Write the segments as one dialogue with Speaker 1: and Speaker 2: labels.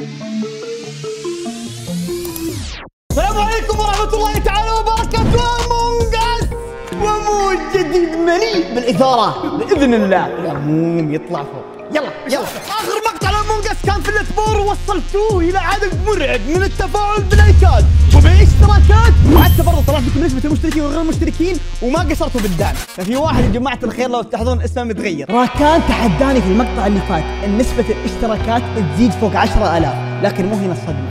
Speaker 1: السلام عليكم ورحمة الله تعالى وبركاته. أمونج أس ومود جديد مليء بالإثارة بإذن الله. يا موم يطلع فوق. يلا يلا. آخر الأسبوع ووصلتوه إلى عدد مرعب من التفاعل باللايكات وبالاشتراكات وحتى برضه طلعت لكم نسبة المشتركين والغير المشتركين وما قصرتوا بالدعم. ففي واحد يا جماعة الخير لو تلاحظون اسمه متغير. راكان تحداني في المقطع اللي فات. إن نسبة الاشتراكات تزيد فوق 10000 لكن مو هنا الصدمة.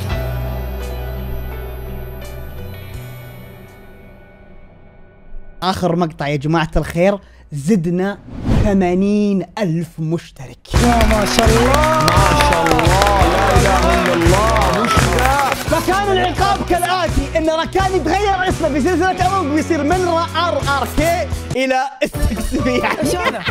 Speaker 1: آخر مقطع يا جماعة الخير. زدنا 80 ألف مشترك.
Speaker 2: ما شاء الله. ما شاء الله. لا إله إلا الله. مشتاق
Speaker 1: فكان العقاب كالآتي إن ركان يتغير اسمه في سلسلة أمونج بيصير من ار أر كي إلى اس إكس بي.
Speaker 2: إيش هذا؟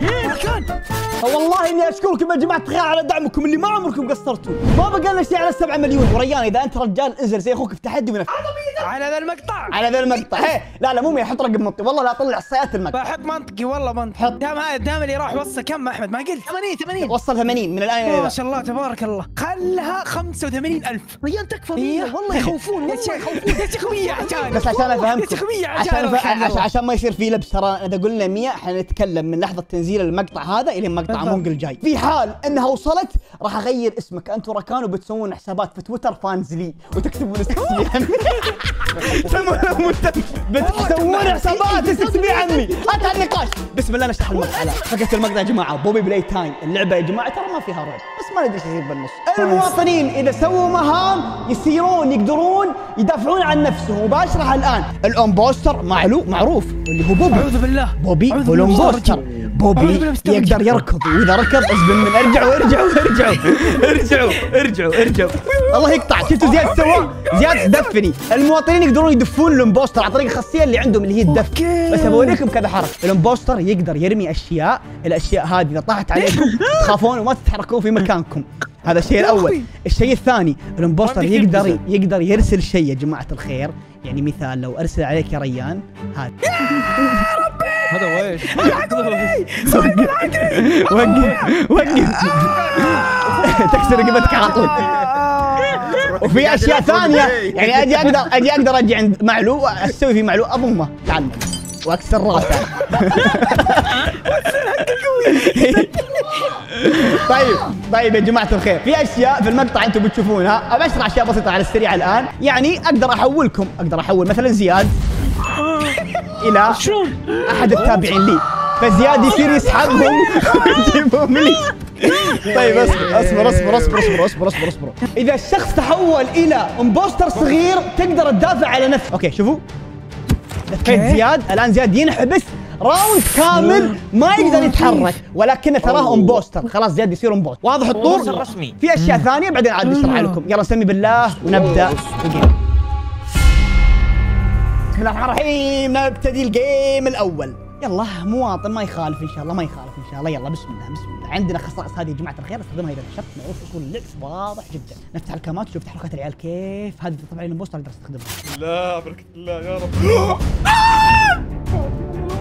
Speaker 2: مكان
Speaker 1: والله إني أشكركم يا جماعة الخير على دعمكم اللي ما عمركم قصرتوا. ما بقى لنا شيء على 7 مليون. وريان إذا أنت رجال انزل زي أخوك في تحدي ونفس
Speaker 2: على ذا المقطع.
Speaker 1: على ذا المقطع. هي. لا لا مو مية، حط رقم منطقي. والله لا طلع صيات المقطع.
Speaker 2: بحط منطقي والله منطقي. دام هذا دام اللي راح وصل كم أحمد؟ ما قلت. 80 80
Speaker 1: وصل 80 من الآن
Speaker 2: ما. شاء الله تبارك الله. خلها 85000
Speaker 1: ريان تكفى
Speaker 2: إيه.
Speaker 1: والله يخوفون
Speaker 2: يا
Speaker 1: والله يخوفون.
Speaker 2: يا شيخ 100 عشان.
Speaker 1: بس عشان أفهمكم.
Speaker 2: يا شيخ 100
Speaker 1: عشان.
Speaker 2: عشان
Speaker 1: أف- عشان, عشان ما يصير في لبس ترى إذا قلنا 100 حنتكلم من لحظة تنزيل المقطع هذا إلى مقطع
Speaker 2: بالضبط.
Speaker 1: مونج الجاي في حال إنها وصلت راح أغير اسمك. أنتم ركان وبتسوون حسابات في تويتر fans لي. وتكتبون عني بتسوون حسابات اسمي عني هات النقاش. بسم الله نشرح المقطع لا. فكره المقطع يا جماعة. Poppy Playtime اللعبة يا جماعة ترى ما فيها رعب بس ما ندري إيش يصير بالنص. المواطنين إذا سووا مهام يصيرون يقدرون يدافعون عن نفسهم. وبشرح الآن. ال impostor معلوم معروف اللي هو بوبي
Speaker 2: أعوذ بالله.
Speaker 1: بوبي هو ال
Speaker 2: impostor
Speaker 1: بوبي يقدر يركض. واذا ركض اصبر من أرجعوا أرجعوا أرجعوا أرجعوا أرجعوا أرجعوا. الله يقطع. شفتوا زياد سوى زياد دفني. المواطنين يقدرون يدفون ال impostor عن طريق الخاصية اللي عندهم اللي هي الدف. بس بوريكم كذا حركه ال impostor يقدر يرمي أشياء الأشياء هذه إذا طاحت عليكم تخافون وما تتحركون في مكانكم. هذا الشيء
Speaker 2: الأول.
Speaker 1: الشيء الثاني ال
Speaker 2: impostor
Speaker 1: يقدر. يقدر يرسل شيء يا جماعة الخير. يعني مثال لو أرسل عليك يا ريان هذا
Speaker 3: هذا ويش
Speaker 1: وقف وقف وقف تكسر رقبتك على طول وفي أشياء ثانية. يعني أجي أقدر أجي أقدر أجي عند معلو أسوي في معلو اضمه تعلم وأكسر راسه. طيب. طيب يا جماعة الخير. في أشياء في المقطع أنتم بتشوفونها. ابى أشرح أشياء بسيطة على السريع الآن. يعني أقدر أحولكم. أقدر أحول مثلا زياد. إلى أحد التابعين لي. فزياد يصير يسحبهم ويجيبهم لي. طيب اصبر اصبر اصبر اصبر اصبر اصبر اصبر اصبر. إذا الشخص تحول إلى impostor صغير تقدر تدافع على نفسك. okay شوفوا. دفيت زياد. الآن زياد ينحبس. round كامل ما يقدر يتحرك. ولكنه تراه impostor خلاص زياد يصير impostor واضح الطور. في أشياء ثانية بعدين عاد بشرح لكم يلا نسمي بالله ونبدأ. بسم الله الرحمن الرحيم. نبتدي ال game الأول. يلا مواطن ما يخالف إن شاء الله ما يخالف إن شاء الله. يلا بسم الله بسم الله. عندنا خصائص هذه يا جماعة الخير استخدمها إذا كشفت معروف اصول اللعب واضح جدا. نفتح ال cams وشوف تحركات العيال كيف. هذه طبعا ال impostor أقدر
Speaker 3: أستخدمها. على بركة الله يا رب.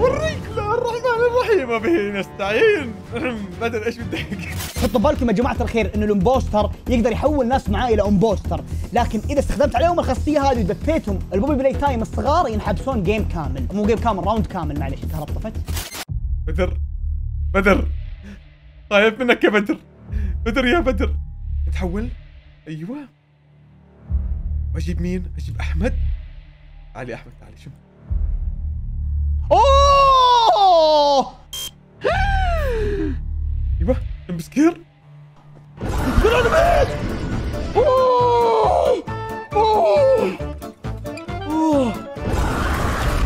Speaker 3: وريك الله الرحمن الرحيم به نستعين. بدر إيش بدك؟
Speaker 1: حطوا بالكم يا جماعة الخير انه ال impostor يقدر يحول ناس معاه إلى impostor. لكن إذا استخدمت عليهم الخاصية هذه ودفيتهم ال Poppy Playtime الصغار ينحبسون game كامل. مو game كامل round كامل معلش الكهرباء طفت
Speaker 3: بدر بدر. خايف منك يا بدر. بدر يا بدر. تحول؟ أيوه. واجيب مين؟ أجيب أحمد. تعالي أحمد تعالي شوف.
Speaker 1: أوه!
Speaker 3: أيوه جنب سكير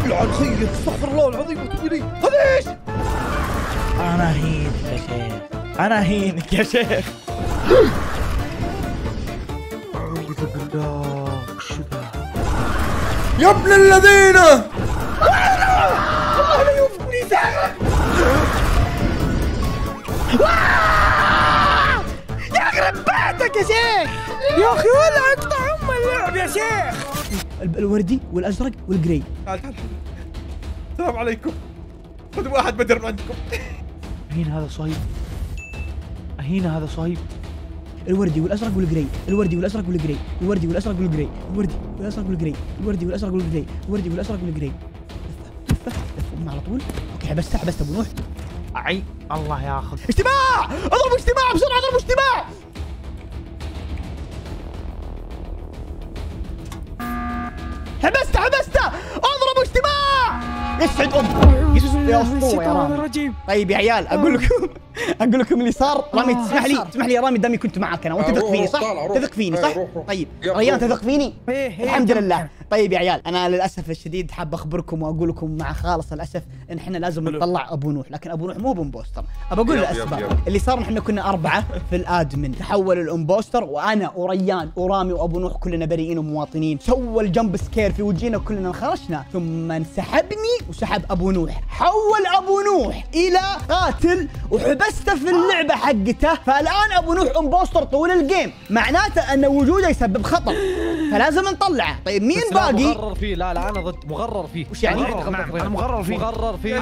Speaker 1: لعن سيد استغفر الله العظيم هذا إيش؟
Speaker 4: أنا هينك يا شيخ. أنا هينك يا شيخ. أعوذ بالله ذا
Speaker 3: يا ابن الذين!
Speaker 2: بيتك يا شيخ يا أخي ولا اقطع ام اللعب يا شيخ
Speaker 1: ال- الوردي والازرق والجراي
Speaker 3: تعال تعال السلام عليكم خذ واحد بدر من عندكم
Speaker 4: اهين هذا صهيب اهين هذا صهيب
Speaker 1: الوردي والازرق والجري الوردي والازرق والجري الوردي والازرق والجري الوردي والازرق والجري الوردي والازرق والجري الوردي والازرق والجري لفه لفه أم على طول أوكي حبسته حبسته ابو
Speaker 4: اي الله ياخذ.
Speaker 1: اجتماع! اضربوا اجتماع بسرعة اضربوا اجتماع! حبسته حبسته اضربوا اجتماع! يسعد أم. يا اسطوره يا رامي. طيب يا عيال أقول لكم أقول لكم اللي صار. رامي تسمح لي؟ تسمح لي يا رامي دامي كنت معك أنا وأنت
Speaker 2: آه،
Speaker 1: تثق فيني صح؟ تثق فيني
Speaker 2: آه،
Speaker 1: صح؟ طيب ريان. تثق فيني؟
Speaker 4: إيه، إيه،
Speaker 1: الحمد
Speaker 4: تمام.
Speaker 1: لله. طيب يا عيال أنا للأسف الشديد حاب أخبركم وأقول لكم مع خالص الاسف ان إحنا لازم نطلع أبو نوح لكن أبو نوح مو ب impostor.
Speaker 2: أبى أقول
Speaker 1: الاسباب. اللي صار إحنا كنا أربعة في ال admin تحول ال impostor وأنا وريان ورامي وأبو نوح كلنا بريئين ومواطنين. سوى ال jump scare في وجهنا كلنا انخرشنا ثم انسحبني وسحب أبو نوح. حول أبو نوح إلى قاتل وحبسته في اللعبة حقته فالآن أبو نوح impostor طول ال game. معناته أن وجوده يسبب خطر فلازم نطلعه. طيب مين باقي؟
Speaker 5: مغرر فيه. لا لا أنا ضد. مغرر فيه.
Speaker 1: وش يعني؟
Speaker 5: مغرر فيه.
Speaker 4: أنا مغرر فيه.
Speaker 5: مغرر فيه.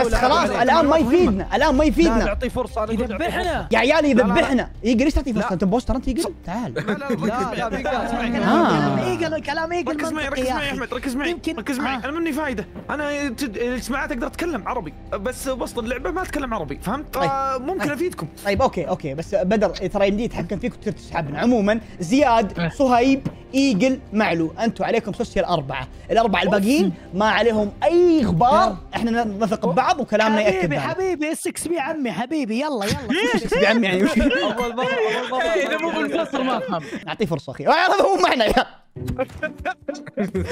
Speaker 1: بس خلاص الآن ما يفيدنا. الآن ما
Speaker 5: لا
Speaker 1: يفيدنا
Speaker 5: نعطيه فرصة. أنا
Speaker 4: يذبحنا
Speaker 1: يا عيال يذبحنا يقل إيش تعطيه
Speaker 5: فرصة.
Speaker 1: أنت impostor أنت يقل تعال.
Speaker 5: لا لا
Speaker 1: آه.
Speaker 4: ايجل كلام ايجل
Speaker 6: ركز معي ركز معي يا أحمد ركز معي ركز معي.
Speaker 4: آه.
Speaker 6: أنا مني فايدة. أنا تد- الاجتماعات أقدر أتكلم عربي بس وسط اللعبة ما أتكلم عربي. فهمت؟
Speaker 1: طيب.
Speaker 6: ممكن
Speaker 1: طيب.
Speaker 6: أفيدكم.
Speaker 1: طيب okay okay. بس بدر ترى يمدي يتحكم فيك وتصير تسحبنا عموما زياد صهيب إيجل معلو. أنتم عليكم سوسيال أربعة. الأربعة الباقيين ما عليهم أي غبار إحنا نثق ببعض وكلامنا ياكد
Speaker 4: حبيبي حبيبي السكس بي عمي حبيبي. يلا يلا.
Speaker 1: إيش بعمي يعني. وش
Speaker 5: أول مرة أول مرة.
Speaker 4: إذا مو بالفصل ما أفهم.
Speaker 1: نعطيه فرصة أخي. هذا هو معنا. يا.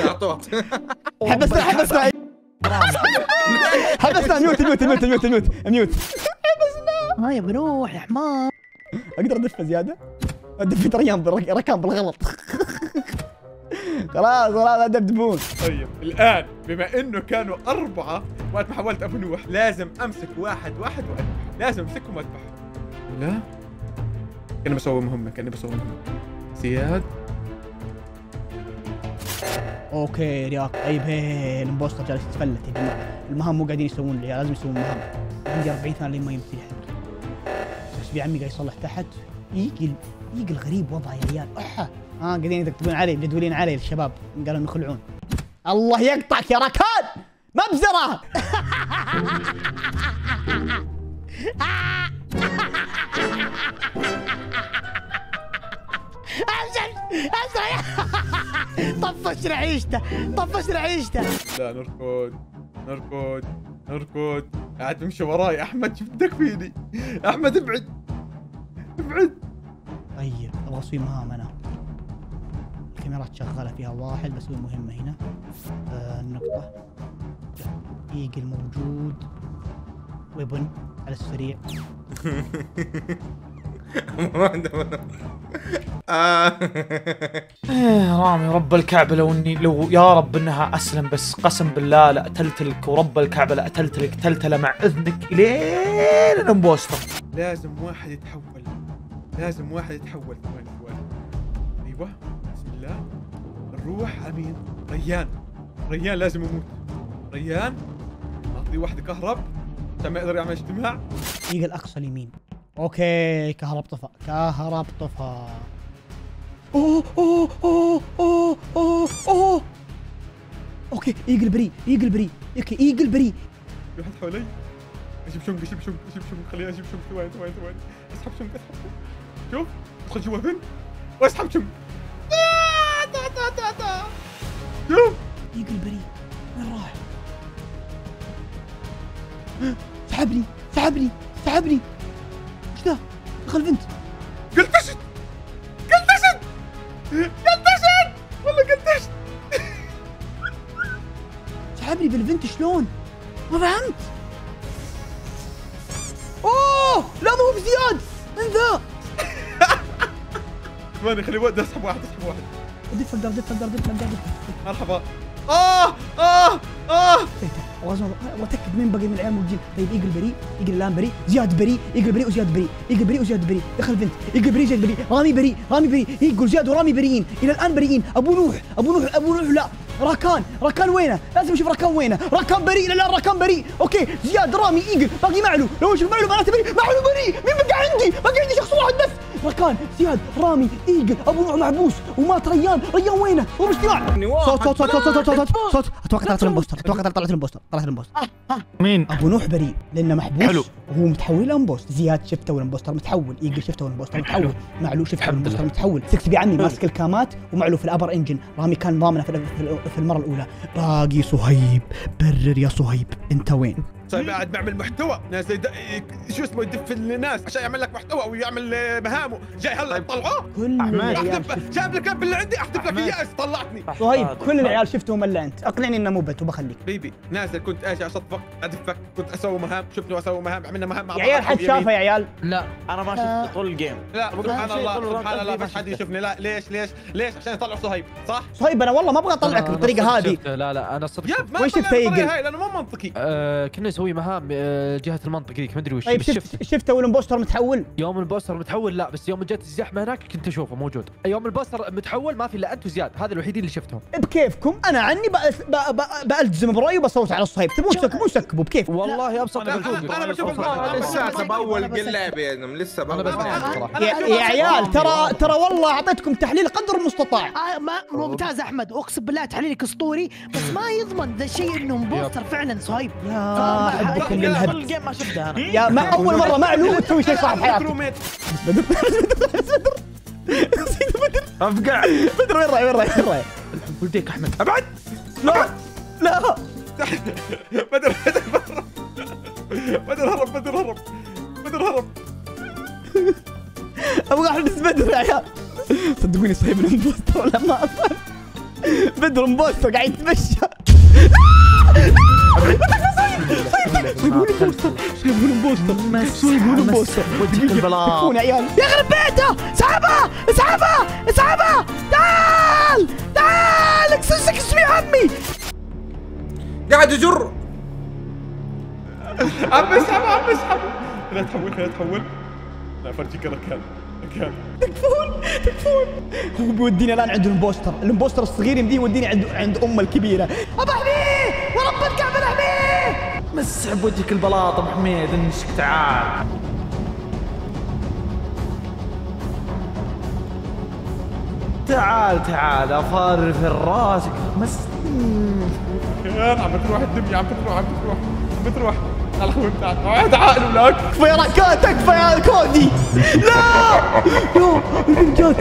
Speaker 2: اعطوه
Speaker 1: حبسنا حبسنا حبسنا. ميوت ميوت ميوت ميوت ميوت ميوت.
Speaker 4: ها يا بنوح يا حمار
Speaker 1: أقدر ادفه زيادة؟ دفيت ريان ركان بالغلط. خلاص خلاص لا تدبدبون
Speaker 3: طيب الآن بما إنه كانوا أربعة وقت ما حولت ابو نوح لازم أمسك واحد واحد واذبح لازم أمسكهم واذبحهم لا. كأني بسوي مهمة كأني بسوي مهمة. زياد.
Speaker 1: okay رياك. طيب هي ال impostor جالس يتفلت يا جماعة المهام مو قاعدين يسوون لي لازم يسوون مهام. عندي 40 ثانية لين ما يمثل حد بس في عمي قاعد يصلح تحت. يقل يقل غريب وضعه يا ريال. أحا. ها قاعدين يكتبون علي يجدولين علي الشباب قالوا يخلعون الله يقطعك يا ركان مبزرة! أمزح! أمزح! طفش رعيشته طفش رعيشته
Speaker 3: لا نركض نركض نركض. قاعد تمشي وراي أحمد شفتك فيني؟ أحمد ابعد ابعد.
Speaker 1: طيب أبغى أسوي مهام أنا. الكاميرات شغالة فيها واحد بسوي مهمه هنا. آه النقطة. ايجل موجود ويبن على السريع.
Speaker 2: آه.
Speaker 4: إيه، رامي رب الكعبة لو إني لو يا رب إنها أسلم بس قسم بالله لأتلتلك ورب الكعبة لأتلتلك تلتلة مع إذنك إلين ال impostor
Speaker 3: لازم واحد يتحول. لازم واحد يتحول ثواني ثواني. أيوه. الله نروح آمين. ريان. ريان لازم يموت. ريان. أعطيه واحدة كهرب. عشان ما يقدر يعمل اجتماع.
Speaker 1: ايجل اقصى اليمين. okay. كهرب طفى. كهرب طفى. أوه أوه أوه أوه أوه أوه. okay. إيجل بريء. إيجل بريء. okay. إيجل بريء.
Speaker 3: في واحد حوالي. أجيب شنق أجيب شنق أجيب شنق خليني أجيب شنق ثواني ثواني ثواني. أسحب شنق أسحب شنق شوف. أدخل جوا vent وأسحب شنق آه، تا- تا- تا- تا. شوف
Speaker 1: ايجل بري وين راح؟ سحبني سحبني سحبني. إيش ذا؟ دخل vent
Speaker 3: قلتشت. قلتشت. قلتشت. والله قلتشت.
Speaker 1: سحبني بال vent شلون؟ ما فهمت. أوه! لا مو بزياد. من ذا؟
Speaker 3: ثواني خلي ود اسحب واحد اسحب واحد.
Speaker 1: دف أقدر دف
Speaker 3: مرحبا. آه آه آه.
Speaker 1: أبغى اتاكد مين باقي من العيال موجودين طيب إيجل بريء إيجل الان بريء زياد بريء إيجل بريء وزياد بريء إيجل بريء وزياد بريء دخل vent إيجل بريء زياد بريء رامي بريء رامي بريء إيجل زياد ورامي بريئين. إلى الآن بريئين. أبو نوح أبو نوح أبو نوح لا. راكان. راكان وينه؟ لازم أشوف راكان وينه. راكان بريء إلى الان راكان بريء okay. زياد رامي إيجل. باقي معلو. لو أشوف معلو معناته بريء معلو بريء مين بقى عندي؟ باقي عندي شخص واحد بس. ركان زياد رامي إيجل أبو نوح محبوس ومات ريان ريان وينه؟ ومش باجتماع يعني صوت صوت صوت صوت صوت صوت صوت أتوقع طلعت ال impostor أتوقع طلعت ال impostor طلعت ال impostor آه، آه.
Speaker 4: مين؟
Speaker 1: أبو نوح بريء لأنه محبوس
Speaker 4: حلو.
Speaker 1: وهو متحول ل impostor زياد شفته ال impostor متحول. إيجل شفته ال impostor متحول. معلو شفته ال impostor متحول. سكس بي عمي ماسك الكامات ومعلو في ال upper engine. رامي كان ضامنه في المرة الأولى. باقي صهيب برر يا صهيب. أنت وين؟
Speaker 3: صهيب قاعد بعمل محتوى. ناس يد... شو اسمه يدف الناس عشان يعمل لك محتوى ويعمل آه، مهامه. جاي هلا تطلعوه؟
Speaker 1: كل العيال
Speaker 3: جاب لك اللي عندي؟ احذف لك إياه طلعتني؟
Speaker 1: صهيب كل العيال شفتهم إلا أنت. أقنعني إنه مو بت وبخليك.
Speaker 3: بيبي نازل كنت أجي أصفق أدفك كنت أسوي مهام شفني أسوي مهام عملنا مهام مع
Speaker 1: يا عيال
Speaker 3: بعض
Speaker 1: حد. شافه يا عيال؟
Speaker 5: لا
Speaker 2: أنا ما شفت طول الجيم.
Speaker 3: لا سبحان الله سبحان الله بس
Speaker 5: ما
Speaker 3: حد
Speaker 5: شفته.
Speaker 3: يشوفني. لا ليش ليش ليش؟ عشان يطلعوا صهيب صح؟
Speaker 1: صهيب أنا والله ما أبغى أطلعك بالطريقة هذه.
Speaker 5: لا لا
Speaker 1: أنا
Speaker 3: طلعنا بالطريقة
Speaker 1: إيجل؟
Speaker 3: هاي لأنه مو منطقي.
Speaker 5: آه كنا نسوي مهام آه جهة المنطقة ذيك ما أدري وش
Speaker 1: طيب شفت شفته والامبوستر متحول؟
Speaker 5: يوم البوستر متحول لا بس يوم جت الزحمة هناك كنت أشوفه موجود. يوم البوستر متحول ما في إلا أنت وزياد هذا الوحيدين اللي شفتهم.
Speaker 1: بكيفكم؟ أنا عني بأ- بأ- بأ- بالتزم برأيي وبصوت على الصهيب. تبون تسكبون سكبوا بكيف.
Speaker 5: والله ابسط
Speaker 3: أنا بشوف.
Speaker 2: لسه بأول قلة بينهم لسه أنا
Speaker 5: بأول
Speaker 1: يا, يا عيال ترى ترى والله أعطيتكم تحليل قدر المستطاع.
Speaker 7: آه ما ممتاز أحمد. أقسم بالله تحليلك أسطوري بس ما يضمن ذا الشيء إنه مبوستر فعلا صهيب.
Speaker 1: يا حبكم
Speaker 2: طول
Speaker 1: للهبل
Speaker 2: الجيم ما شفتها أنا.
Speaker 1: يا ما أول مرة معلوم تسوي شيء صعب بحياتك
Speaker 3: روميت
Speaker 4: أفقع.
Speaker 1: بدر وين رايح وين رايح وين رايح
Speaker 4: ولديك أحمد. أبعد.
Speaker 1: لا. لا.
Speaker 3: بدر بدر بدر. بدر هرب بدر هرب. بدر هرب.
Speaker 1: أبغى احرز بدر يا عيال. صدقوني صهيب ال impostor ولا ما أفهم. بدر impostor قاعد يتمشى. صهيب هو الامبوستر صهيب هو الامبوستر صهيب هو الامبوستر
Speaker 4: وجهك البلاط.
Speaker 1: تكفون يا عيال يخرب بيته. اسحبها اسحبها اسحبها تعال تعال اكسس اسمي عمي.
Speaker 2: قاعد يجر.
Speaker 3: عم اسحب عم اسحب. لا تحول لا تحول. لا فرجيك ركان ركان
Speaker 1: تكفون تكفون. هو بيوديني الآن عند ال impostor. ال impostor الصغير يمديه يوديني عند عند امه الكبيرة. ابى احميه ورب الكعبة احميه
Speaker 4: مسح بوجهك البلاط أبو حميد انشك تعال. تعال تعال أفرف راسك. مس
Speaker 3: عم بتروح الدنيا عم بتروح عم بتروح عم بتروح أخوي تعال تعال تعال ولك
Speaker 1: تكفى يا ركان تكفى يا كودي لا! يا البنت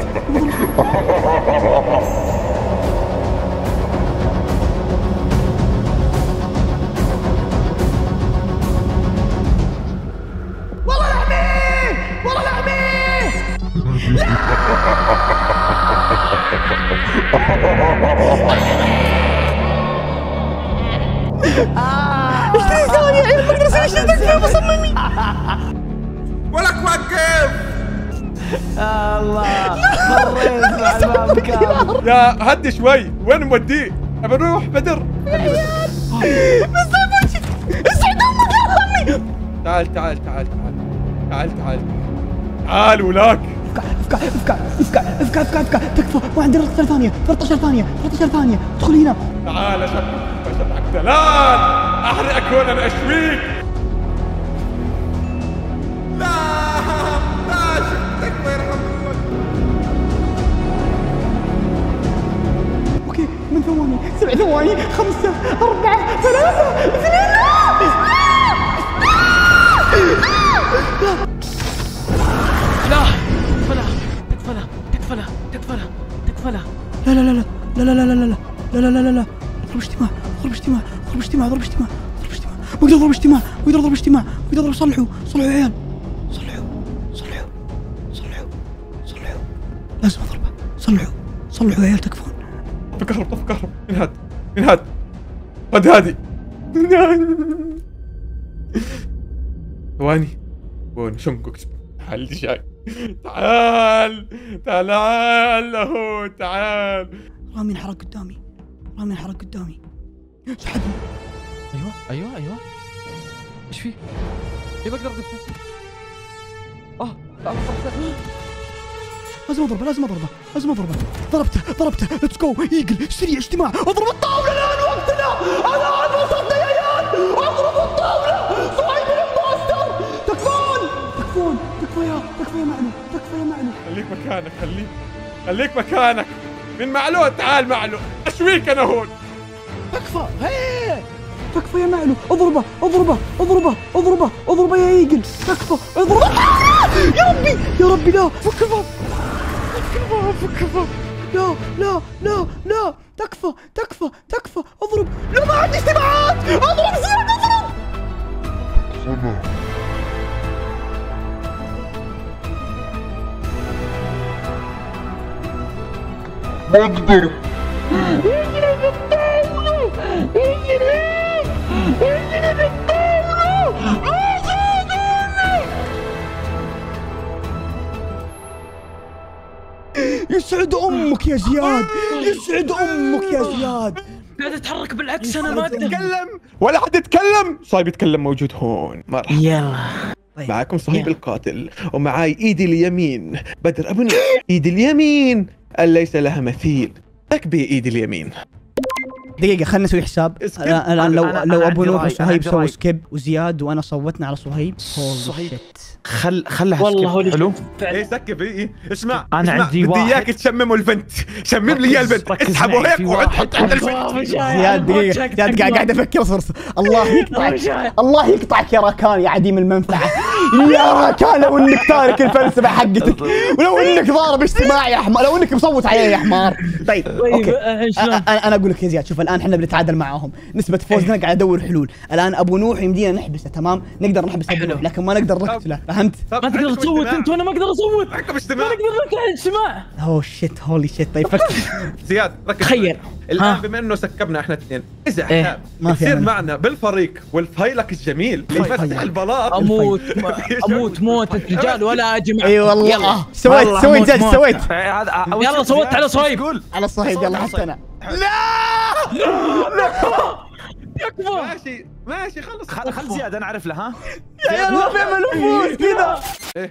Speaker 3: هدي شوي. وين موديه أبى أروح بدر.
Speaker 1: بس اسعد أمك يا امي
Speaker 3: تعال تعال تعال تعال. تعال تعال. تعال ولاك.
Speaker 1: افكع افكع افكع افكع افكع افكع تكفى ما عندي 13 ثانية 13 ثانية 13 ثانية ادخل هنا
Speaker 3: تعال اشبعك اشبعك دلال أحرقك هون
Speaker 1: أنا أشويك. ثواني خمسة أربعة ثلاثة اثنين
Speaker 7: لا تكفى لا تكفى لا تكفى لا تكفى لا
Speaker 1: لا لا لا لا لا لا لا لا لا لا لا لا لا ضرب اجتماع ضرب اجتماع ضرب اجتماع ضرب اجتماع ضرب اجتماع بقدر اضرب اجتماع بقدر اضرب اجتماع بقدر اضرب صلحوا صلحوا يا عيال صلحوا صلحوا صلحوا صلحوا لازم اضربه صلحوا صلحوا يا عيال تكفون
Speaker 3: كهرب طفي كهرب انهد انهد خد هادي ثواني. وين شنقك تعال اللي جاي تعال تعال اهو تعال.
Speaker 1: رامي انحرق قدامي. رامي انحرق قدامي. سحبني
Speaker 5: أيوه أيوه أيوه. إيش فيه؟ كيف أقدر ادفه؟ آه لا لا
Speaker 1: لازم اضربه لازم اضربه لازم اضربه. ضربته ضربته. let's go ايجل سريع اجتماع. اضرب الطاولة الآن وقتنا الان وصلنا يا عيال أضرب الطاولة. صهيب ال impostor تكفون. تكفون. تكفى يا تكفى يا معلو تكفى يا معلو
Speaker 3: خليك مكانك خليك خليك مكانك. من معلو تعال معلو اشويك أنا هون؟
Speaker 1: تكفى. هي. تكفى يا معلو اضربه اضربه اضربه اضربه اضربه يا ايجل تكفى. اضربه. آه! يا ربي يا ربي لا. فك الباب فك الباب لا لا لا لا. تكفى تكفى تكفى. اضرب. لا ما عندي اجتماعات اضرب زياد اضرب. يسعد أمك يا زياد. يسعد أمك يا زياد.
Speaker 6: قاعد اتحرك بالعكس أنا ما أقدر
Speaker 3: تكلم ولا حد يتكلم. صايب يتكلم موجود هون. مرحبا
Speaker 6: يلا.
Speaker 3: معكم صهيب القاتل. ومعاي إيدي اليمين. بدر أبو إيدي اليمين. ليس لها مثيل. تكبي إيدي اليمين.
Speaker 1: دقيقة خلينا نسوي حساب. الآن لو
Speaker 6: أنا-
Speaker 1: لو
Speaker 6: عندي
Speaker 1: نوح وصهيب سووا. سكيب وزياد وأنا صوتنا على صهيب
Speaker 6: صهيب. خل خلها
Speaker 8: والله.
Speaker 6: حلو.
Speaker 3: إيه سكب. إيه إيه. اسمع
Speaker 6: أنا
Speaker 3: اسمع.
Speaker 6: عندي
Speaker 3: بدي
Speaker 6: واحد.
Speaker 3: إياك تشمموا البنت. شمم لي
Speaker 6: إياه
Speaker 3: البنت. اسحبوا. هيك
Speaker 6: واحد.
Speaker 3: حط عند البنت.
Speaker 1: زياد دقيقة زياد قاعد قاعد أفكر صرص. الله يقطعك. الله يقطعك يا راكان يا عديم المنفعة. يا راكان لو إنك تارك الفلسفة حقتك ولو إنك ضارب اجتماعي يا حمار لو إنك مصوت علي يا حمار طيب
Speaker 8: آه، شلون؟
Speaker 1: أ- أنا أنا أقول لك يا زياد شوف الآن إحنا بنتعادل معاهم. نسبة فوزنا قاعد أدور حلول. الآن أبو نوح يمدينا نحبسه تمام؟ نقدر نحبس أبو نوح لكن ما نقدر نقتله. فهمت؟
Speaker 8: ما تقدر تصوت
Speaker 3: اجتماع؟
Speaker 8: انت وأنا ما أقدر أصوت. ما
Speaker 3: عندكم اجتماع
Speaker 8: نقدر نطلع الاجتماع
Speaker 1: اوه شيت هولي شيت طيب فكر
Speaker 3: زياد ركز
Speaker 8: تخيل.
Speaker 3: الآن
Speaker 8: ها.
Speaker 3: بما إنه سكبنا إحنا اثنين إذا
Speaker 8: إيه.
Speaker 3: حاب
Speaker 1: ما في
Speaker 3: تصير
Speaker 1: أمل.
Speaker 3: معنا بالفريق والفايلك الجميل اللي يفتح البلاط.
Speaker 8: أموت أموت موت رجال ولا أجي معك
Speaker 1: اي والله. سويت سويت زياد. سويت.
Speaker 8: يلا صوت على صهيب
Speaker 1: على الصهيب يلا حتى أنا.
Speaker 8: يكفى
Speaker 3: ماشي ماشي خلص
Speaker 6: خل خل زياد أنا اعرف له ها؟
Speaker 1: يا في امل نفوز كذا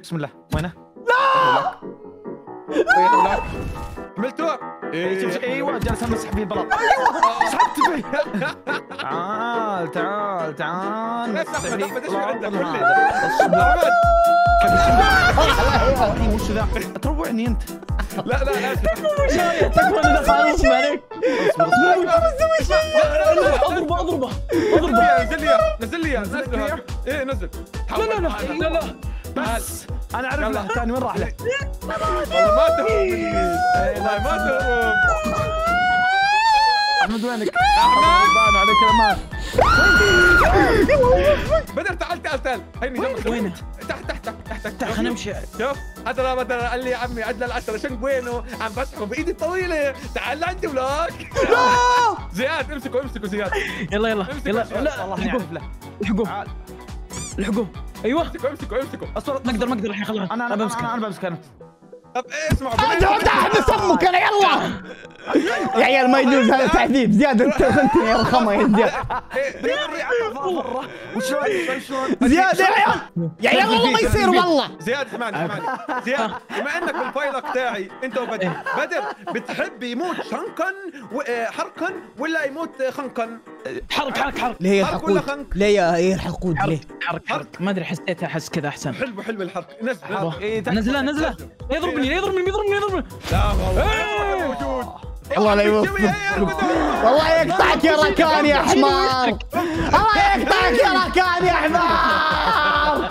Speaker 6: بسم الله. وينه؟
Speaker 3: عملتوها
Speaker 6: إيه،
Speaker 3: إيه.
Speaker 6: أيوه جالس امسح فيه البلاط سحبت فيه تعال تعال تعال
Speaker 3: لي. أحمد،
Speaker 6: إيه، وش ذا؟ تروعني انت
Speaker 3: لا لا لا
Speaker 8: تكفى أنا خلاص عليك اضربه اضربه اضربه
Speaker 3: نزل لي نزل لي نزل لي. إيه نزل
Speaker 8: لا لا لا لا
Speaker 6: بس أنا أعرف له ثاني وين راح له؟
Speaker 3: والله ما تهرب مني والله ما تهرب
Speaker 6: أحمد وينك؟
Speaker 3: أحمد.
Speaker 6: بان عليك الامان
Speaker 3: بدر تعال تعال تعال. هيني جنبك
Speaker 8: وينه؟
Speaker 3: تحت تحت تحت تحت.
Speaker 8: تعال خلينا نمشي.
Speaker 3: شوف هذا لا بدر قال لي يا عمي عدل العشرة شنق وينه عم بسحبه بإيدي الطويلة. تعال لعندي ولاك زياد امسكوا امسكوا زياد.
Speaker 8: يلا يلا يلا. لا
Speaker 6: له
Speaker 8: الحقوه الحقوه أيوه.
Speaker 3: امسكوا امسكوا امسكوا
Speaker 6: أصبر
Speaker 8: ما أقدر ما أقدر. الحين خلاص.
Speaker 6: أنا أنا
Speaker 8: بمسك
Speaker 6: أنا أنا بمسك أنا.
Speaker 3: طب اسمعوا إنكم-
Speaker 1: احبس أمك أنا يلا. يا عيال ما يجوز هذا تعذيب زياد انت أنت يا رخمه يا زياد زياد يا عيال. يا عيال والله ما يصير والله.
Speaker 3: زياد اسمعني اسمعني. زياد بما إنك بالفايلك تاعي أنت وبدر. بدر بتحب يموت شنقا آه، حرقا ولا يموت خنقا
Speaker 8: حرك حرك حرك.
Speaker 1: ليه
Speaker 3: حرق ولا
Speaker 1: الحقود
Speaker 3: خنق؟
Speaker 1: ليه يا إيه الحقود؟ ليه؟
Speaker 8: حرك حرك. ما أدري حسيت أحس كذا أحسن.
Speaker 3: حلو حلو الحرق نزل.
Speaker 6: إيه، تكفى.
Speaker 8: نزله نزله. لا يضربني لا يضربني يضربني يضربني
Speaker 3: لا والله موجود.
Speaker 1: الله لا يوفقك والله يقطعك يا ركان. يا حمار الله يقطعك يا ركان يا حمار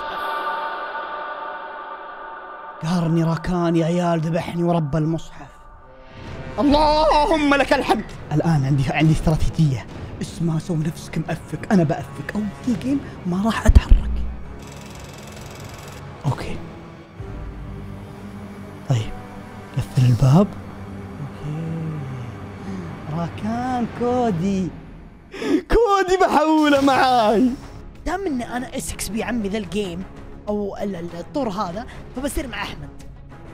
Speaker 1: قهرني راكان يا عيال ذبحني ورب المصحف. اللهم لك الحمد. الآن عندي عندي استراتيجيه اسمها سوي نفسك مأفك. أنا بأفك. أول game ما راح أتحرك. okay. طيب قفل الباب. okay. راكان كودي. كودي بحوله معاي.
Speaker 7: دام ان أنا SXB عمي ذا ال game أو ال- ال- الطور هذا فبصير مع أحمد.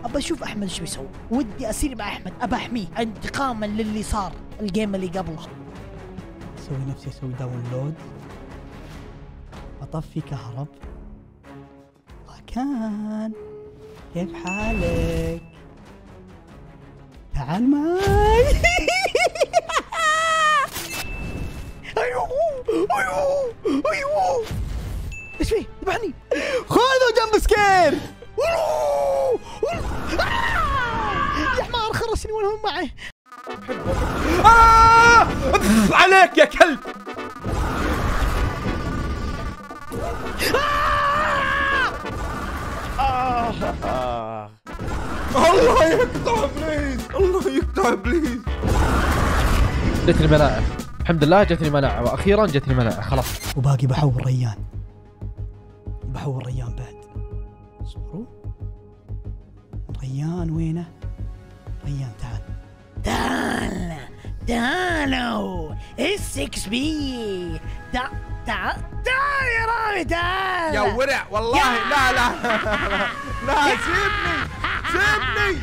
Speaker 7: أبى أشوف أحمد إيش بيسوي ودي أصير مع أحمد. أبى أحميه انتقاما للي صار ال game اللي قبله.
Speaker 1: أسوي نفسي أسوي download أطفي كهرب. راكان كيف حالك؟ تعال معاي. أيوه. أيوه. أيوه.
Speaker 7: إيش فيه؟ ذبحني.
Speaker 1: خذوا جنب سكير.
Speaker 7: يا حمار خرسني وأنا هم معي.
Speaker 3: آه! عليك يا كلب. الله يقطع إبليس. الله يقطع إبليس.
Speaker 5: جتني مناعه الحمد لله جتني مناعه وأخيرا جتني مناعه خلاص.
Speaker 1: وباقي بحول ريان بحول ريان بعد. اصبروا. ريان وينه؟ ريان تعال.
Speaker 7: تعال. تعالوا السكس بي تعال تعال تعال يا رامي تعال
Speaker 3: يا ورع والله. لا لا. لا سيبني سيبني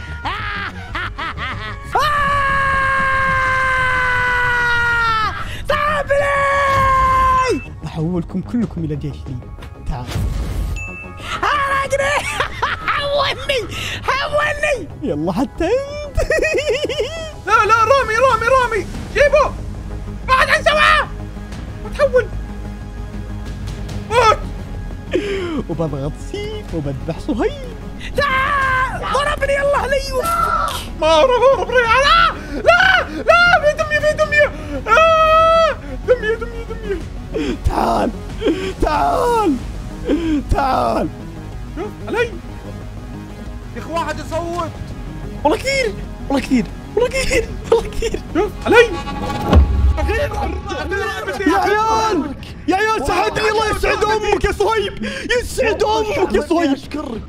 Speaker 1: بحولكم كلكم إلى جيش لي. تعال
Speaker 7: حولني! حولني!
Speaker 1: يلا حتى
Speaker 3: لا لا رامي رامي رامي. جيبه. بعد عن سوا وتحول موت
Speaker 1: وبضغط سي وبذبح صهيب
Speaker 7: ضربني الله يوفقك
Speaker 3: ما ريان لا لا لا في دمي في دمي. آه! دمي دمي دمي.
Speaker 1: تعال تعال تعال.
Speaker 3: علي. يا أخي واحد يصوت.
Speaker 1: والله كثير والله كثير والله كثير والله كثير.
Speaker 3: شوف علي!
Speaker 1: يا عيال! يا عيال ساعدني الله يسعد أمك يا صهيب. يسعد أمك يا صهيب.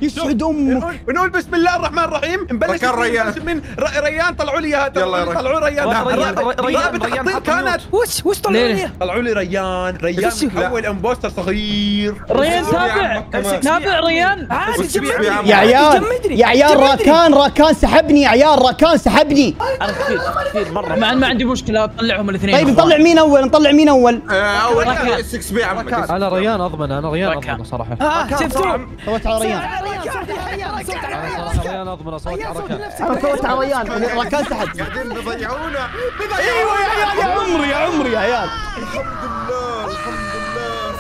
Speaker 1: يسعد أمك.
Speaker 3: ونقول بسم الله الرحمن الرحيم. نبلش
Speaker 2: ريان.
Speaker 3: من ريان طلعوا لي
Speaker 2: يلا ريان.
Speaker 3: طلعوا ريان.
Speaker 6: ريان-
Speaker 3: رابط-
Speaker 6: ريان-
Speaker 3: كانت
Speaker 7: وش وش طلعوا
Speaker 8: ليه؟
Speaker 7: لي؟
Speaker 3: طلعوا لي ريان. ريان تحول impostor صغير.
Speaker 8: ريان
Speaker 2: يا
Speaker 8: تابع. تابع ريان.
Speaker 7: عادي
Speaker 2: يا
Speaker 1: عيال. يا عيال. راكان راكان سحبني. يا عيال راكان سحبني.
Speaker 8: أنا كثير كثير مرة. ما عندي مشكلة أطلعهم الاثنين.
Speaker 1: طيب نطلع مين أول؟ نطلع مين أول؟
Speaker 2: آه،
Speaker 8: أول.
Speaker 2: 6 بي عمك
Speaker 5: أنا ريان أضمن أنا ريان
Speaker 8: ركان.
Speaker 5: أضمن صراحة.
Speaker 7: ها شفتوا
Speaker 1: صوت على ريان.
Speaker 5: ريان أضمن اصوات حركات
Speaker 1: أنا صوت على ريان. راكان سحب
Speaker 2: قاعدين بيضيعونا
Speaker 1: أيوه يا عيال يا عمري يا عمري يا عيال.
Speaker 2: الحمد لله.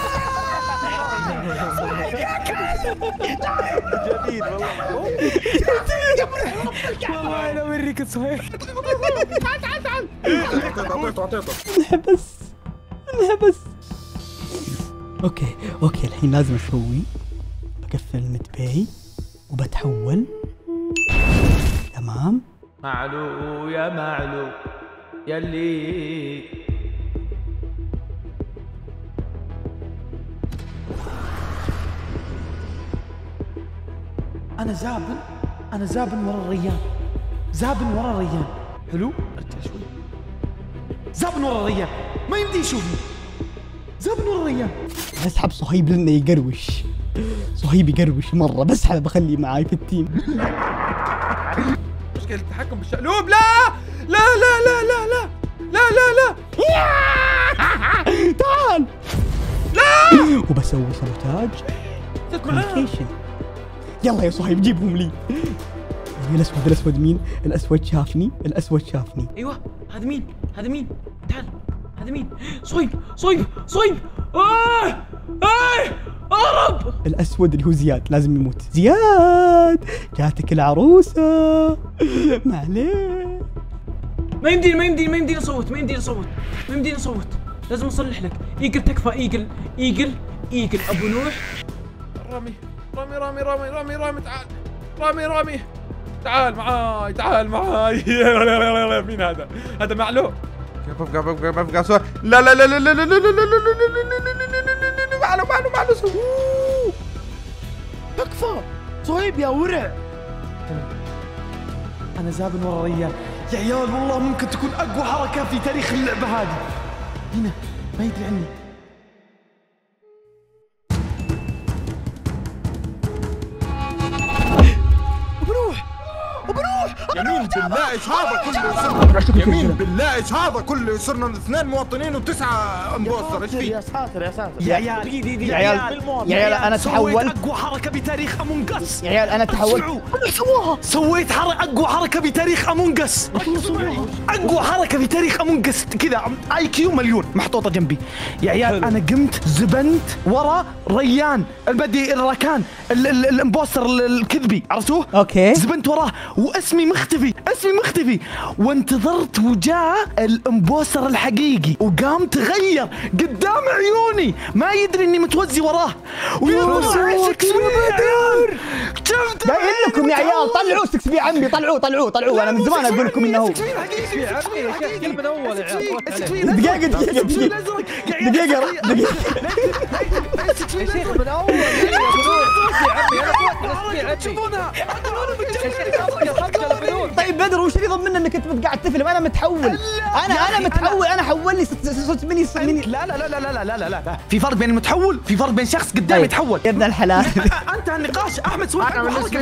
Speaker 2: الحمد لله
Speaker 7: والله. أنا اوريك صهيب
Speaker 2: اعطيته اعطيته
Speaker 1: انحبس انحبس okay okay الحين لازم أسوي. بقفل المدبي وبتحول. تمام.
Speaker 4: معلو يا معلو يلي. أنا زابن أنا زابن ورا الريان. زابن ورا الريان. حلو؟ ارجع شوي. زابن ورا الريان. ما يمدي يشوفني. ورا الريان.
Speaker 1: بسحب صهيب لأنه يقروش. صهيب يقروش مرة بسحب بخليه معاي في ال team.
Speaker 3: مشكلة التحكم بالشقلوب لا! لا لا لا لا لا! لا لا لا!
Speaker 1: تعال! لا! وبسوي
Speaker 3: sabotage
Speaker 1: communication يلا يا صهيب جيبهم لي. الأسود الأسود مين؟ الأسود شافني الأسود شافني.
Speaker 4: أيوه هذا مين؟ هذا مين؟ تعال. هذا مين صيب صيب صيب آه آه اهرب
Speaker 1: الأسود اللي هو زياد لازم يموت. زياد جاتك العروسة. ما عليه
Speaker 4: ما يمديني ما يمديني ما يمديني أصوت ما يمديني أصوت ما يمديني أصوت. لازم أصلح لك. إيجل تكفى إيجل إيجل إيجل. أبو نوح.
Speaker 3: رامي رامي رامي رامي رامي رامي تعال. رامي رامي. تعال معاي تعال معاي. مين هذا؟ هذا معلو ببقى ببقى ببقى سؤال لا لا لا لا لا لا لا لا لا لا لا لا معلو معلو معلو
Speaker 7: تكفى صهيب يا ورع
Speaker 4: أنا زابن ورا ريان يا عيال والله ممكن تكون اقوى حركه في تاريخ اللعبه هذه هنا ما يدري عني
Speaker 2: يمين بالله إيش هذا كله يصير يمين بالله إيش هذا كله يصيرنا اثنين مواطنين وتسعة imposter إيش في؟
Speaker 6: يا ساتر يا ساتر.
Speaker 1: يا
Speaker 6: عيال
Speaker 1: يا عيال يا عيال أنا
Speaker 6: سويت
Speaker 1: تحولت
Speaker 6: أقوى حركة بتاريخ Among Us
Speaker 1: يا عيال أنا تحولت
Speaker 6: سواها سويت. أقوى حركة بتاريخ Among Us أقوى حركة بتاريخ امونجس كذا اي كيو مليون. محطوطة جنبي. يا عيال أنا قمت زبنت ورا ريان. البدي الراكان ال- ال- الإمبوستر ال- الكذبي. عرفتوه؟
Speaker 1: أوكي.
Speaker 6: زبنت وراه. واسمي مختفي اسمي مختفي. وانتظرت وجاء الامبوستر الحقيقي وقام تغير قدام عيوني. ما يدري إني متوزي وراه. ويطلع سكس بدر شفت
Speaker 1: قايل لكم يا عيال طلعوا 6 بي عمي طلعوه طلعوه طلعوه أنا من زمان أقول لكم إنه هو
Speaker 5: قل من أول يا عيال
Speaker 1: دقيقة دقيقة دقيقة. دقيقة دقيقة.
Speaker 6: الفنون
Speaker 1: طيب بدر وش اللي ضمننا إنك انت قاعد تفلم؟ أنا متحول. أنا أنا متحول. أنا حولني صرت مني صرت مني.
Speaker 6: لا لا لا لا لا لا لا في فرق بين المتحول في فرق بين شخص قدامي طيب، يتحول.
Speaker 1: يا ابن الحلال.
Speaker 6: أنت النقاش. أحمد سوي
Speaker 2: أنا بالنسبة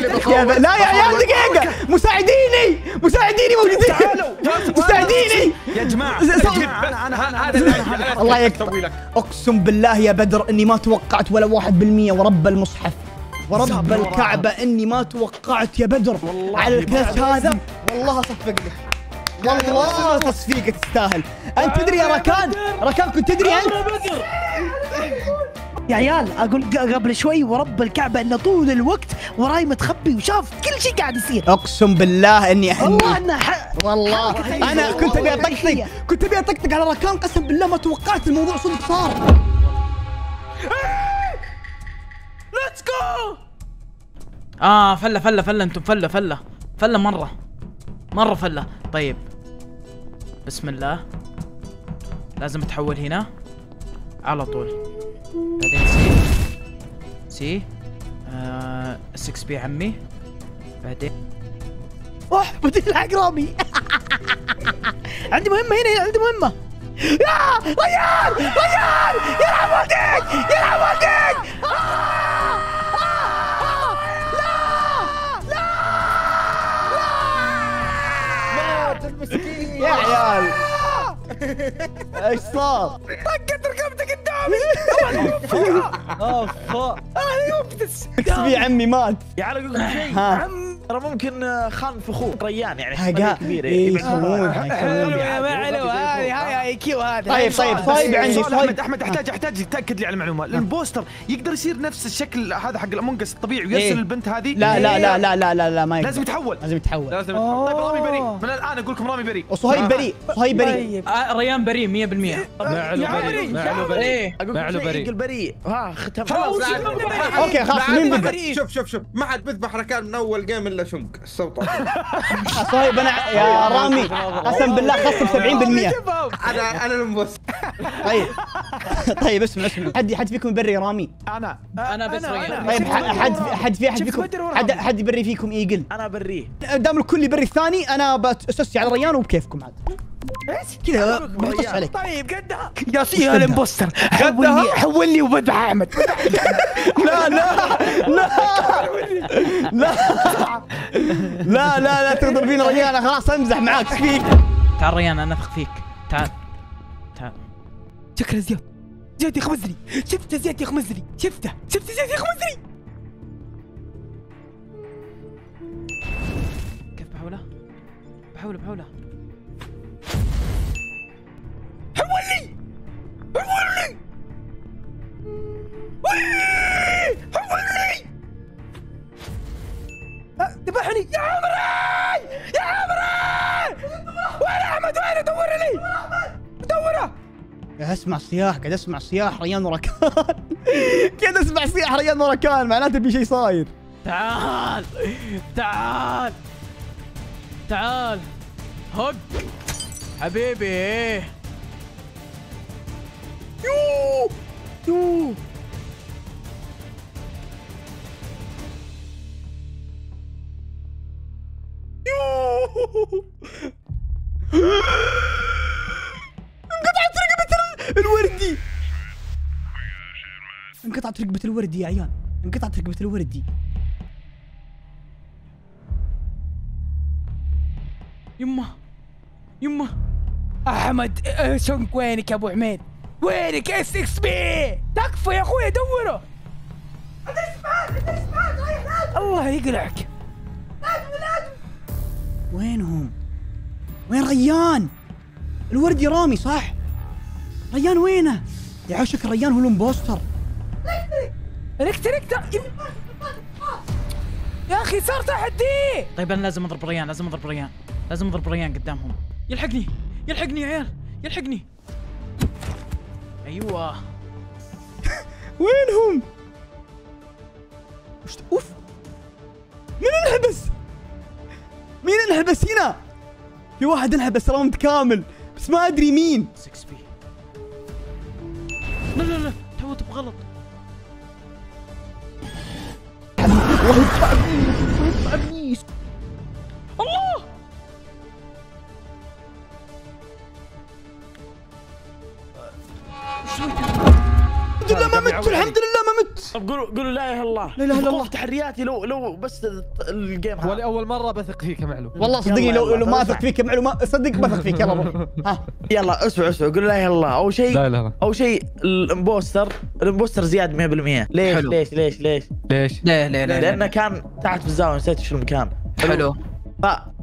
Speaker 1: لا يا عيال دقيقة. مساعديني. مساعديني موجودين تعالوا مساعديني.
Speaker 6: يا جماعة أنا أنا هذا
Speaker 1: الله يكتب أقسم بالله يا بدر إني ما توقعت ولا 1% ورب المصحف. ورب الكعبة إني ما توقعت يا بدر. على الكلاس هذا. والله اصفق لك. والله تصفيقك تستاهل. أنت تدري يا ركان؟ ركان كنت تدري أنت؟
Speaker 7: يا عيال أقول قبل شوي ورب الكعبة إنه طول الوقت وراي متخبي وشاف كل شيء قاعد يصير.
Speaker 1: أقسم بالله إني
Speaker 7: والله
Speaker 1: احني
Speaker 7: إنه ح...
Speaker 1: والله.
Speaker 7: أنا.
Speaker 1: كنت أبي
Speaker 7: أطقطق.
Speaker 1: كنت أبي أطقطق على ركان قسم بالله ما توقعت الموضوع صدق صار.
Speaker 6: ليتس جو
Speaker 4: آه فلة فلة فلة أنتم فلة فلة. فلة مرة. مرة فلة. طيب. بسم الله. لازم اتحول هنا. على طول. بعدين سي سي آه 6 بي عمي. بعدين.
Speaker 7: أوه بدي الحق رامي. عندي مهمة هنا عندي مهمة. يا ريان ريان! يلعب والديك يلعب والديك!
Speaker 1: عيال. إيش صار؟
Speaker 6: طقت رقبتك قدامي.
Speaker 5: اوف
Speaker 1: اوف اوف اوف
Speaker 6: اوف اوف اوف اوف اوف
Speaker 1: اوف
Speaker 6: عمي. ترى ممكن آه، خان فخور ريان يعني احتمالية كبيره
Speaker 1: إيه
Speaker 7: ما علو هذه هاي اي كيو هذا
Speaker 1: طيب طيب صايب عندي
Speaker 6: سؤال أحمد أحتاج أحتاج تاكد لي على المعلومة. البوستر يقدر يصير نفس الشكل هذا حق الامونجس الطبيعي
Speaker 1: إيه.
Speaker 6: ويرسل البنت هذه؟
Speaker 1: لا لا لا لا لا لا لا ما يقدر.
Speaker 6: لازم يتحول.
Speaker 1: لازم يتحول.
Speaker 5: لازم
Speaker 6: طيب رامي بريء. من الآن أقول لكم رامي بريء.
Speaker 1: وصهيب بريء صهيب بريء.
Speaker 7: طيب.
Speaker 4: آه ريان بريء 100%
Speaker 5: معلو بريء معلو بريء.
Speaker 4: إيه.
Speaker 6: أقول
Speaker 5: معلو بريء.
Speaker 6: بريء. ها ختم.
Speaker 2: خلاص
Speaker 1: okay خلاص مين بدا؟
Speaker 2: شوف شوف شوف. ما حد بيذبح ركان من أول game إلا شنق الصوت
Speaker 1: صهيب أنا يا رامي قسم بالله خصم 70%
Speaker 2: أنا أنا المبص
Speaker 1: طيب. طيب اسمع اسمع. حد حد فيكم يبري رامي؟
Speaker 6: أنا.
Speaker 4: أنا بس ريان.
Speaker 1: طيب حد حد في
Speaker 6: أحد
Speaker 1: فيكم. حد حد يبري فيكم إيجل؟
Speaker 6: أنا بريه
Speaker 1: دام الكل يبري الثاني أنا بتسسي على ريان وبكيفكم عاد. كذا بخش عليك.
Speaker 6: طيب قدها.
Speaker 7: يا سيها الإمبوستر. حولني حولني وبدع احمد
Speaker 1: لا لا. لا. لا. لا لا لا تغدر فينا ريان. أنا خلاص أمزح معاك. إيش فيك؟
Speaker 4: تعال ريان أنا افخ فيك. تعال. تعال.
Speaker 7: شكرا زياد. زياد يخمزني شفته زياد يخمزني شفته. شفته زياد يخمزني
Speaker 4: كيف بحوله؟ بحوله بحوله.
Speaker 7: حولني حولني حولني ذبحني يا عمري! يا عمري! وين أحمد؟ وين؟ دور لي. دورة.
Speaker 1: قاعد أسمع صياح قاعد أسمع صياح ريان وركان قاعد أسمع صياح ريان وركان معناته في شيء صاير.
Speaker 4: تعال تعال. تعال. هق حبيبي.
Speaker 7: يو يو
Speaker 1: انقطعت رقبة ال- الوردي انقطعت رقبة الوردي يا عيال انقطعت رقبة الوردي
Speaker 4: يمه يمه
Speaker 8: أحمد سونك وينك يا أبو حميد؟ وينك اس إكس بي تكفى يا أخوي دوره الله يقلعك
Speaker 1: وينهم؟ وين ريان؟ الوردي رامي صح؟ ريان وينه؟ يا عشق ريان هو ال
Speaker 8: imposter. electric يا أخي صار تحدي
Speaker 4: طيب أنا لازم أضرب ريان لازم أضرب ريان. لازم أضرب ريان قدامهم. يلحقني يلحقني يا عيال يلحقني. أيوه
Speaker 1: وينهم؟ وش أوف مين انحبس؟ مين انحبس هنا؟ في واحد انحبس round كامل بس ما أدري مين
Speaker 4: 6 بي لا لا لا توت بغلط
Speaker 1: مت الحمد لله ما مت.
Speaker 6: طب قولوا قولوا لا إله إلا الله.
Speaker 1: لا إله إلا الله.
Speaker 6: تحرياتي لو لو بس ال game هذا.
Speaker 5: ولاول مرة بثق فيك يا معلو
Speaker 1: والله صدقني لو لو ما. أثق فيك معلومات صدق ما اثق فيك يلا روح. ها.
Speaker 6: يلا اسمعوا اسمعوا قولوا لا إله إلا الله. أول شيء
Speaker 5: لا لا لا
Speaker 6: أول شيء ال imposter ال imposter زياد 100% ليش. ليش ليش ليش؟
Speaker 5: ليش؟
Speaker 4: لا لا لا
Speaker 6: لأنه كان تحت في الزاوية نسيت شو المكان.
Speaker 4: حلو.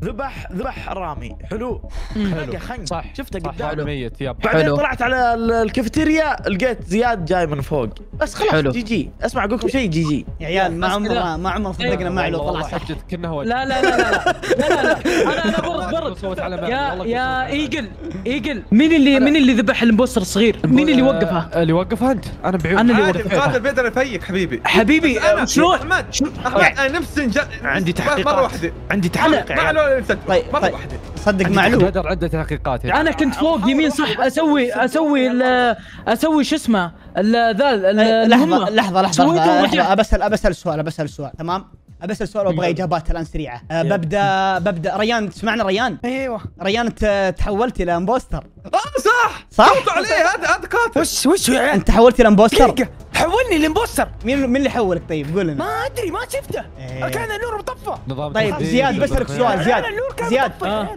Speaker 6: فذبح ذبح رامي. حلو؟ لقى خنق
Speaker 5: صح.
Speaker 6: شفته
Speaker 5: صح.
Speaker 6: قدام
Speaker 5: ميت. yep.
Speaker 6: بعدين
Speaker 4: حلو.
Speaker 6: طلعت على ال- الكافيتيريا لقيت زياد جاي من فوق. بس خلاص
Speaker 4: حلو.
Speaker 6: GG. اسمع أقول لكم شيء GG.
Speaker 1: يا عيال ما عمره
Speaker 4: كذا.
Speaker 1: ما عمره صدقنا معلو طلع
Speaker 5: والله
Speaker 1: صح
Speaker 5: حجتك كأنها هو
Speaker 4: لا لا لا لا لا. لا لا أنا أنا برد برد
Speaker 5: صوت على
Speaker 4: يا يا إيجل. إيجل. مين اللي مين اللي ذبح ال imposter الصغير؟ مين اللي وقفها؟
Speaker 5: آه، اللي وقفها أنت. أنا بعيون.
Speaker 4: أنا اللي وقفها.
Speaker 3: مقاتل بيقدر يفيك حبيبي.
Speaker 4: حبيبي شلون؟
Speaker 3: أحمد. أحمد أنا نفسي.
Speaker 6: عندي تحقيقات.
Speaker 3: مره واحدة.
Speaker 6: عندي تحقيق
Speaker 1: طيب
Speaker 3: مرة
Speaker 1: طيب
Speaker 3: واحدة.
Speaker 1: صدق معلو
Speaker 5: بدر عنده تحقيقات يعني.
Speaker 4: أنا كنت فوق يمين صح أسوي أسوي ال- أسوي شو اسمه؟ ال- ذا ال-
Speaker 1: لحظة
Speaker 4: المهمة.
Speaker 1: لحظة لحظة
Speaker 4: سويته
Speaker 1: لحظة.
Speaker 4: ورجعت.
Speaker 1: لحظة بسأل بسأل سؤال بسأل سؤال. تمام؟ بسأل سؤال وأبغى إجابات الآن سريعة. أه ببدا ببدأ. ريان تسمعنا ريان؟
Speaker 8: أيوه.
Speaker 1: ريان أنت تحولت إلى imposter.
Speaker 3: آه صح.
Speaker 1: صح؟
Speaker 3: عليه هذا هذا قاتل
Speaker 8: وش وش عيال
Speaker 1: أنت تحولت إلى
Speaker 8: imposter. حولني ال imposter
Speaker 1: مين مين اللي حولك طيب؟ قول لنا.
Speaker 8: ما أدري ما شفته.
Speaker 1: إيه.
Speaker 8: كان النور مطفى.
Speaker 1: طيب زياد
Speaker 5: نظام-
Speaker 1: سؤال زياد.
Speaker 8: النور كان
Speaker 1: زياد.
Speaker 4: آه.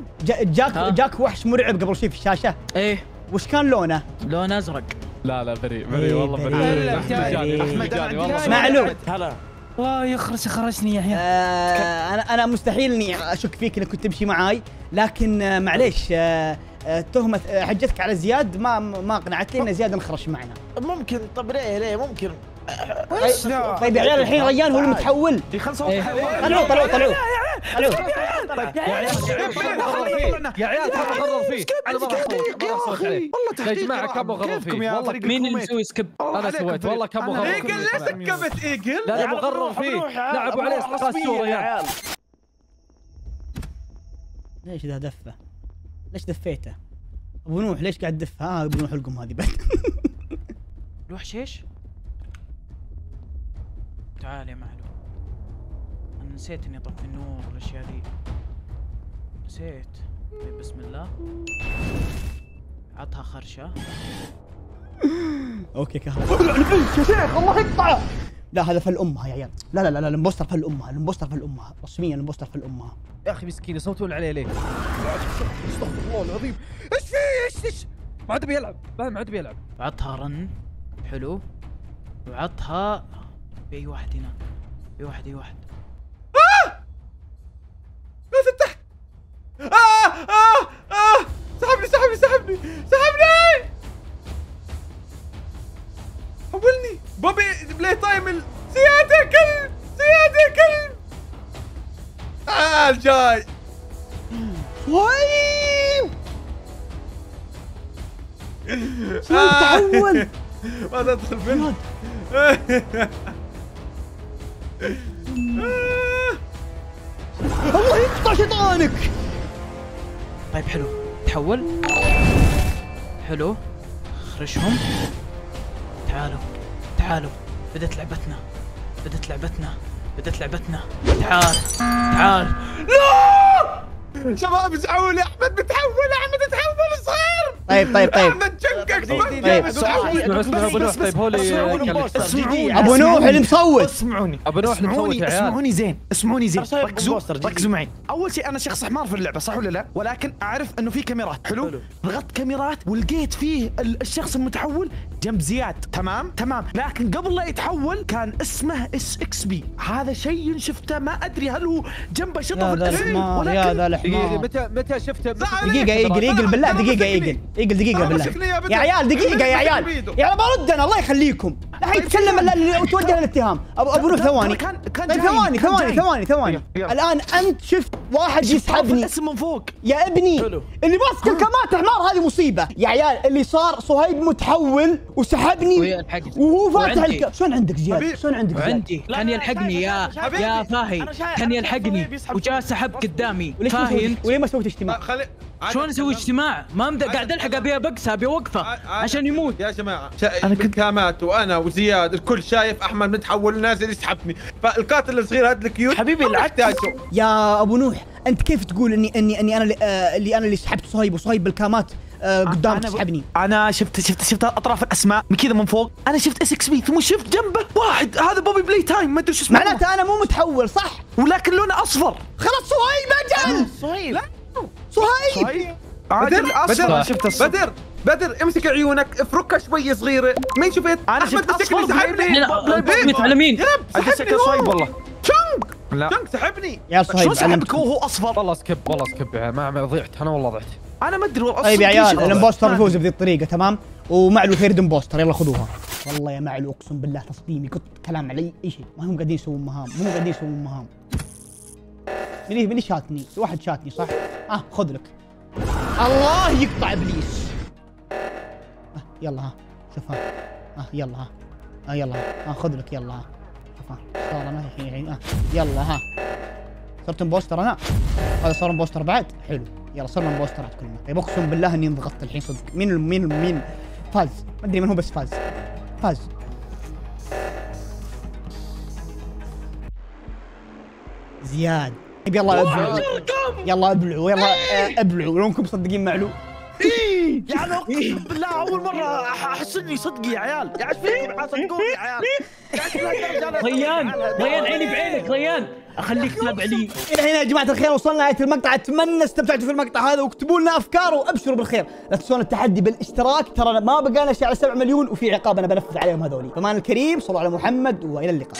Speaker 1: جاك
Speaker 4: ها؟
Speaker 1: جاك وحش مرعب قبل شوي في الشاشة.
Speaker 4: إيه.
Speaker 1: وش كان لونه؟
Speaker 4: لون أزرق.
Speaker 5: لا لا بريء
Speaker 1: إيه،
Speaker 5: بريء. والله
Speaker 1: بريء.
Speaker 5: والله.
Speaker 1: معلوم.
Speaker 6: هلا.
Speaker 8: الله يخرس يخرسني يا عيال
Speaker 1: آه أنا أنا مستحيل إني أشك فيك إنك كنت تمشي معاي لكن آه معليش آه آه تهمة آه حجتك على زياد ما ما اقنعتني ان زياد انخرش معنا
Speaker 6: ممكن طب ليه ليه ممكن
Speaker 8: لا
Speaker 1: طيب يا عيال الحين ريان هو المتحول
Speaker 6: دي خلص
Speaker 1: طلعوا طلعوا طلعوا
Speaker 5: يا عيال كم غرر فيه.
Speaker 2: والله
Speaker 5: يا جماعة كم غرر فيه
Speaker 2: يا
Speaker 5: والله
Speaker 4: مين اللي. مسوي skip؟
Speaker 5: أنا سويت والله كم غرر
Speaker 3: ايجل ليش سكبت ايجل؟
Speaker 5: لا لا مغرر فيه لعبوا عليه استقاس سوري يا عيال
Speaker 1: ليش ذا دفه؟ ليش دفيته؟ أبو نوح ليش قاعد تدف؟ ها أبو نوح القم هذه بعد.
Speaker 4: الوحش إيش؟ تعال يا معلو أنا نسيت إني اطفي النور والأشياء ذي. نسيت. طيب بسم الله. عطها خرشة.
Speaker 1: أوكي كهرباء. يا شيخ الله يقطعه لا هذا فل أمها يا عيال. لا لا لا لا ال imposter فل أمها ال imposter فل أمها. رسميا ال imposter فل أمها.
Speaker 5: يا أخي مسكين يصوتون عليه ليه؟ استغفر الله العظيم إيش في؟ إيش إيش؟ ما عاد بيلعب. ما ما عاد بيلعب.
Speaker 4: وعطها run حلو. وعطها باي واحد هنا. اي واحد اي واحد.
Speaker 3: تحت. آه آه آه. سحبني سحبني سحبني سحبني! حولني Poppy Playtime ال- يا كلب زياد يا كلب تعال جاي.
Speaker 1: وايو
Speaker 4: تعالوا تعالوا بدت لعبتنا بدت لعبتنا بدت لعبتنا. تعال تعال.
Speaker 3: شباب اسعوا لي أحمد بتحول أحمد تحول صغير.
Speaker 1: طيب طيب طيب.
Speaker 3: أحمد
Speaker 1: طيب.
Speaker 6: اسمعوني.
Speaker 1: أبو نوح اللي مصوت.
Speaker 6: اسمعوني.
Speaker 5: أبو نوح اللي
Speaker 6: اسمعوني اسمعوني زين اسمعوني زين. ركزوا. ركزوا معي. أول شيء أنا شخص حمار في اللعبة صح ولا لا؟ ولكن أعرف إنه في كاميرات. حلو؟ ضغطت كاميرات ولقيت فيه ال- الشخص المتحول جنب زياد. تمام؟ تمام. لكن قبل لا يتحول كان اسمه SXB. هذا شيء شفته ما أدري هل هو جنبه شطه
Speaker 1: يا
Speaker 6: في
Speaker 1: ذا
Speaker 6: الاسم
Speaker 1: الحمار يا
Speaker 6: ولكن
Speaker 1: ذا
Speaker 5: دقيقة
Speaker 1: الحمار
Speaker 5: متى متى شفته؟ متى شفته؟
Speaker 1: دقيقة إيجل إيجل بالله
Speaker 3: مسكني.
Speaker 1: إيجل. إيجل دقيقة
Speaker 3: لا،
Speaker 1: بالله.
Speaker 3: يا
Speaker 1: عيال دقيقة يا عيال. يا عيال بردنا الله يخليكم. لا حيتكلم الا اللي توجه الاتهام ابو أبو نوح ثواني.
Speaker 6: كان
Speaker 1: طيب ثواني ثواني. ثواني ثواني.
Speaker 6: يلا.
Speaker 1: الآن أنت شفت واحد يسحبني.
Speaker 6: الاسم من فوق.
Speaker 1: يا ابني
Speaker 8: حلو.
Speaker 1: اللي ماسك الكامات حمار هذه مصيبة. يا عيال اللي صار صهيب متحول وسحبني. وهو فاتح. الك شلون عندك زياد. شلون عندك زياد؟
Speaker 4: وعندي.
Speaker 7: لا،
Speaker 4: كان يلحقني يا يا فاهي. كان يلحقني وجاء سحب قدامي.
Speaker 1: وليش ما
Speaker 4: فاهي
Speaker 1: وليه ما سويت اجتماع؟
Speaker 3: خلي
Speaker 4: شلون أسوي اجتماع؟ ما مد... قاعد ألحق أبي ابقس ابي اوقفه عشان يموت.
Speaker 3: يا جماعة أنا كنت كامات وأنا وزياد الكل شايف أحمد متحول نازل يسحبني. فالقاتل الصغير هذا الكيوت
Speaker 6: حبيبي العكس.
Speaker 1: يا أبو نوح أنت كيف تقول اني اني إني أنا اللي, آه اللي أنا اللي سحبت صهيب وصهيب بالكامات آه قدامك
Speaker 6: أنا ب-
Speaker 1: تسحبني؟
Speaker 6: أنا شفت شفت شفت أطراف الأسماء من كذا من فوق. أنا شفت إس إكس بي ثم شفت جنبه واحد. هذا بوبي بلاي تايم ما أدري شو اسمه.
Speaker 1: معناته أنا مو متحول صح؟
Speaker 6: ولكن لونه أصفر.
Speaker 1: خلاص صهيب أجل!
Speaker 7: صهيب.
Speaker 1: صهيب
Speaker 6: طيب عادل
Speaker 3: بدر
Speaker 6: شفت اصفر
Speaker 3: بدر بدر امسك عيونك افركها شوي صغيرة. مين شفت؟
Speaker 6: أنا شفت أصفر
Speaker 3: سحبني.
Speaker 6: بلاي-
Speaker 4: لا
Speaker 6: بلاي- بلاي-
Speaker 4: بسمت على مين
Speaker 3: يا رب
Speaker 6: عندي
Speaker 3: سحبني
Speaker 6: شكل صايب
Speaker 3: هو.
Speaker 6: والله.
Speaker 3: شنق
Speaker 6: لا.
Speaker 3: شنق سحبني.
Speaker 1: يا صهيب
Speaker 6: شلون سحبك. وهو أصفر؟
Speaker 5: والله skip والله عيال ما ما ضيعت. أنا والله ضعت
Speaker 6: أنا ما أدري والله
Speaker 1: طيب يا عيال
Speaker 6: ال
Speaker 1: imposter
Speaker 6: ما
Speaker 1: يفوز بذي الطريقة تمام؟ ومعلو third imposter يلا خذوها. والله يا معلو أقسم بالله تصديمي قلت كلام علي أي شيء. ما هم قاعدين يسوون مهام مو قاعدين يسوون مهام. من اللي شاتني؟ واحد شاتني صح؟ آه خذ لك. الله يقطع إبليس. آه يلا ها شوف ها. آه يلا ها. آه يلا ها. آه خذ لك يلا ها. شوف ها. صار أنا الحين آه يلا ها. صرت imposter أنا؟ هذا صار imposter بعد. حلو. يلا صرنا امبوسترات كلنا. طيب أقسم بالله إني انضغطت الحين صدق. مين مين مين؟ فاز. ما أدري من هو بس فاز. فاز. زياد. يلا أبلعوا. يلا أبلعوا. يلا آه، أبلعوا. لو انكم مصدقين معلو.
Speaker 6: يعني أقسم بالله أول مرة احس اني صدقي يا عيال. يا عيال فيكم صدقوني يا عيال؟ يا عيال
Speaker 4: ريان ريان عيني بعينك ريان. أخليك تابع لي.
Speaker 1: إلى هنا يا جماعة الخير وصلنا نهاية المقطع. أتمنى استمتعتوا في المقطع هذا واكتبوا لنا أفكار وأبشروا بالخير. لا تنسون التحدي بالاشتراك. ترى ما بقى لنا شيء على 7 مليون وفي عقاب أنا بنفذ عليهم هذولي. فمان الكريم صلوا على محمد وإلى اللقاء.